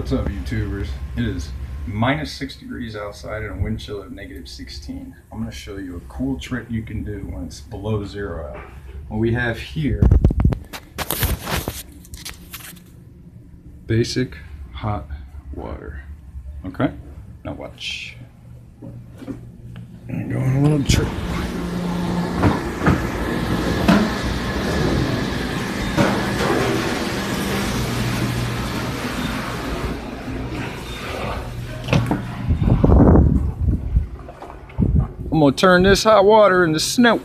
What's up, YouTubers? It is minus six degrees outside and a wind chill of negative 16. I'm going to show you a cool trick you can do when it's below zero out. What we have here, basic hot water. Okay, now watch. I'm going a little trick. I'm gonna turn this hot water into snow.